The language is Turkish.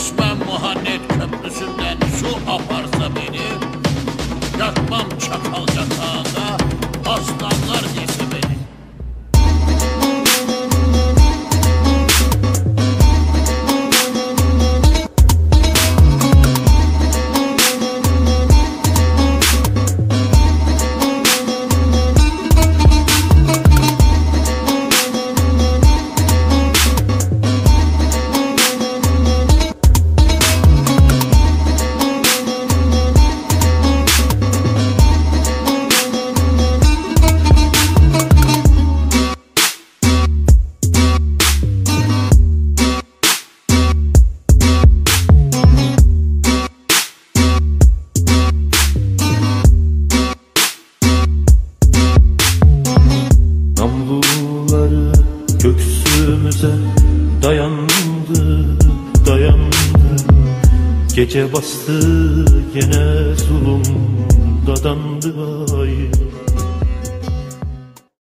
Resmen muhannet köprüsünden su aparsa beni Yatmam çakal yatağında Aslanlar göksümüze dayandı, dayandı. Gece bastı gene zulüm dadandı